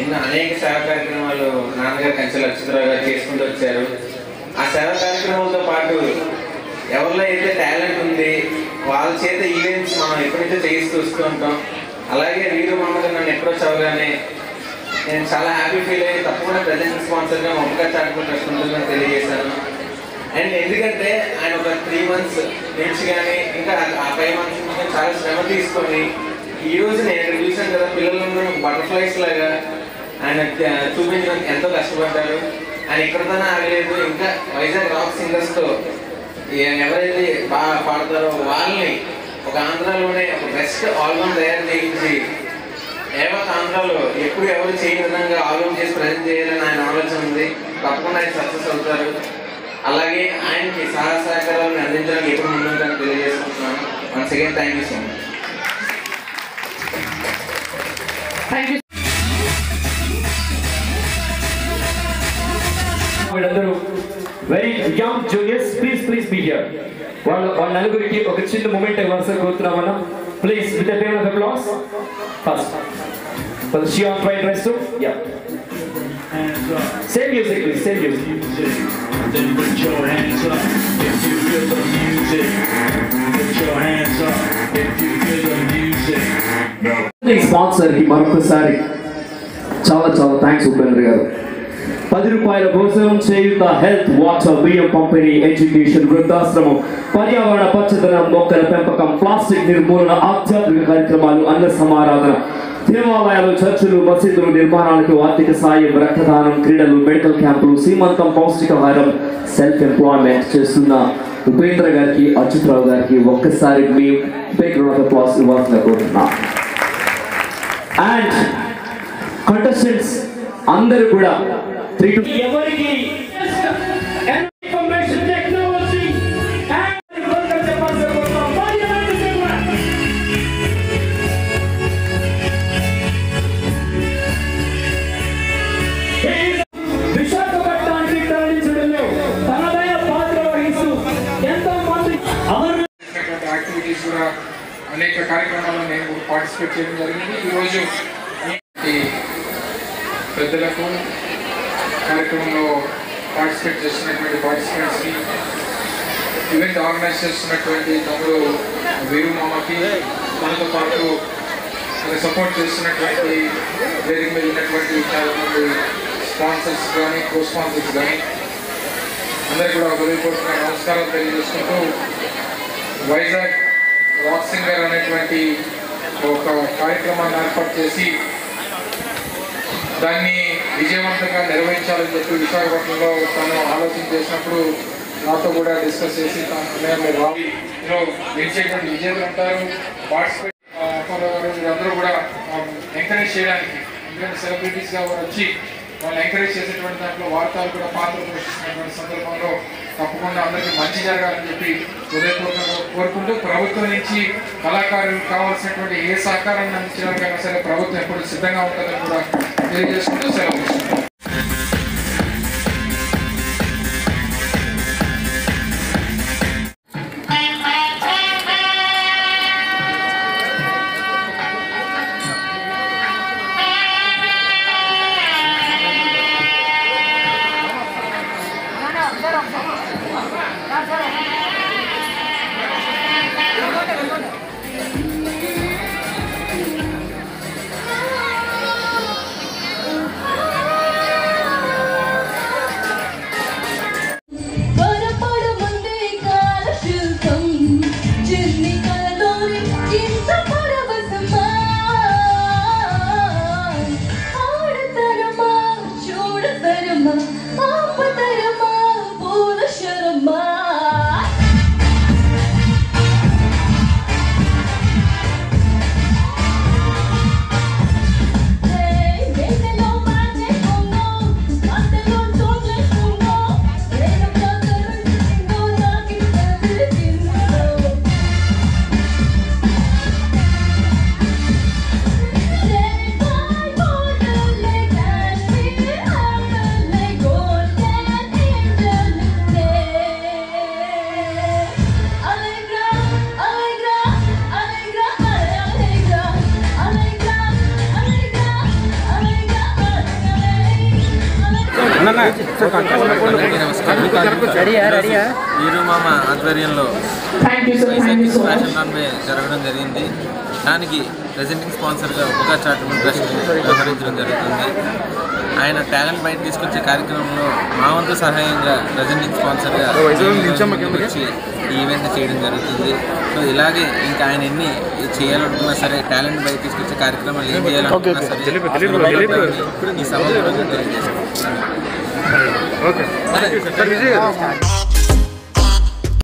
ఎన్నో అనేక సేవా కార్యక్రమాలు నాన్నగారు కంచెల అచ్యుతరావు గారు చేసుకుంటూ వచ్చారు. ఆ సేవా కార్యక్రమాలతో పాటు ఎవరిలో అయితే టాలెంట్ ఉంది వాళ్ళ చేత ఈవెంట్స్ మనం ఎప్పుడైతే చేయిస్తూ వస్తూ ఉంటాం. అలాగే వీరు మమ్మల్ని నన్ను ఎప్పుడో చదవగానే నేను చాలా హ్యాపీ ఫీల్ అయ్యి తప్పకుండా ప్రజెంట్ స్పాన్సర్గా మొక్కగా చాటుకుంటూ వస్తుంటుందని తెలియజేశాను. అండ్ ఎందుకంటే ఆయన ఒక త్రీ మంత్స్ నుంచి కానీ ఇంకా ఆ ఫైవ్ మంత్స్ నుంచి చాలా శ్రమ తీసుకొని ఈ రోజు నేను ఇక్కడ చూశాను కదా పిల్లలందరూ బటర్ఫ్లైస్ లాగా ఆయన చూపించడం ఎంతో కష్టపడ్డారు. ఆయన ఇక్కడతోనే ఆగలేదు. ఇంకా వైజాగ్ రాక్ సింగర్స్తో ఎవరైతే బాగా పాడతారో వాళ్ళని ఒక ఆంధ్రాలోనే ఒక బెస్ట్ ఆల్బమ్ తయారు చేయించి ఏవత్ ఆంధ్రాలో ఎప్పుడు ఎవరు చేయని విధంగా ఆల్బమ్ చేసి ప్రజెంట్ చేయాలని ఆయన ఆలోచన ఉంది. తప్పకుండా ఆయన సక్సెస్ అవుతారు. అలాగే ఆయనకి సహాయ సహకారాలను అందించడానికి ఎప్పుడు ముందుంటారని తెలియజేసుకుంటున్నాను. Once again thank you so much thank you young juniors please please be here వాళ్ళ వాళ్ళ నలుగురికి ఒక చిన్న మూమెంట్ వరుస కోరుతున్నాం మనం please with payment of applause first for the షియాన్ try dress yeah same music please same music Then put your hands up if you feel the music. Put your hands up if you feel the music. ఈ స్పాన్సర్కి మరొకసారి. చాలా చాలా thanks Upendra గారు. పది రూపాయల భోజనం చేయుత health water బియ్యం పంపిణీ ఎడ్యుకేషన్ వృద్ధాశ్రమం పర్యావరణ పచ్చదనం మొక్కల పెంపకం ప్లాస్టిక్ నిర్మూలన ఆధ్యాత్మిక కార్యక్రమాలు అన్న సమారాధన దేవాలయాలు చర్చిలు మసీదులు నిర్మాణాలకు ఆర్థిక సాయం రక్తదానం క్రీడలు మెడికల్ క్యాంపులు సీమంతం పౌష్టికాహారం సెల్ఫ్ ఎంప్లాయ్మెంట్ చేస్తున్న ఉపేంద్ర గారికి అచ్యుతరావు గారికి ఒక్కసారి మీ బ్యాక్గ్రౌండ్ అప్లాస్ ఇవ్వాల్సిన కోరుతున్నా. అండ్ కంటెస్టెంట్స్ అందరూ కూడా త్రీ టు ఎవరికి ఇన్ఫర్మేషన్ టెక్నాలజీ అండ్ వర్కర్ చెప్పాల్సిన కోసం పార్లమెంట్ సెగ్మెంట్ విశాఖపట్నానికి తరలించడంలో తనదైన పాత్ర వహిస్తూ ఎంతో మంది అమర్ చేసినటువంటి యాక్టివిటీస్ కూడా అనేక కార్యక్రమాల్లో నేను పార్టిసిపేట్ చేయడం జరిగింది ఈరోజు ఈ పెద్దలకు కార్యక్రమంలో పార్టిసిపేట్ చేస్తున్నటువంటి పార్టిసిపెంట్స్కి ఈవెంట్ ఆర్గనైజ్ చేస్తున్నటువంటి తమ్ముడు వీరు మామకి మనతో పాటు సపోర్ట్ చేస్తున్నటువంటి వేదిక మీద ఉన్నటువంటి చాలా మంది స్పాన్సర్స్ కానీ కో స్పాన్సర్స్ కానీ అందరికీ కూడా హృదయపూర్వక నమస్కారాలు తెలియజేసుకుంటూ వైజాగ్ రాక్ సింగర్ అనేటువంటి ఒక కార్యక్రమాన్ని ఏర్పాటు చేసి దాన్ని విజయవంతంగా నిర్వహించాలని చెప్పి విశాఖపట్నంలో తాను ఆలోచన చేసినప్పుడు నాతో కూడా డిస్కస్ చేసి తాను నేను గెలిచేటువంటి విజేతలు అంటారు పార్టిసిపేట్ అందరూ కూడా ఎంకరేజ్ చేయడానికి ఎందుకంటే సెలబ్రిటీస్గా వారు వచ్చి వాళ్ళు ఎంకరేజ్ చేసేటువంటి దాంట్లో వార్తలు కూడా పాత్ర పోషిస్తున్నటువంటి సందర్భంలో తప్పకుండా అందరికీ మంచి జరగాలని చెప్పి హృదయపూర్వకంగా కోరుకుంటూ ప్రభుత్వం నుంచి కళాకారులకు కావాల్సినటువంటి ఏ సహకారాన్ని అందించడానికైనా సరే ప్రభుత్వం ఎప్పుడు సిద్ధంగా ఉంటుందని కూడా తెలియజేసుకుంటూ సెలవు 頑張れ。వీరు మామ ఆధ్వర్యంలో ఫ్యాషన్ రన్వే జరగడం జరిగింది దానికి ప్రెజెంటింగ్ స్పాన్సర్గా ఉపకా చారిటబుల్ ట్రస్ట్ వ్యవహరించడం జరుగుతుంది. ఆయన టాలెంట్ బయట తీసుకొచ్చే కార్యక్రమంలో మా వంతు సహాయంగా ప్రెజెంటింగ్ స్పాన్సర్గా వచ్చి ఈ ఈవెంట్ చేయడం జరుగుతుంది. సో ఇలాగే ఇంకా ఆయన ఎన్ని చేయాలనుకున్నా సరే టాలెంట్ బయట తీసుకొచ్చే కార్యక్రమాలు ఏం చేయాలనుకున్నా సరే ఈ ओके सर विजय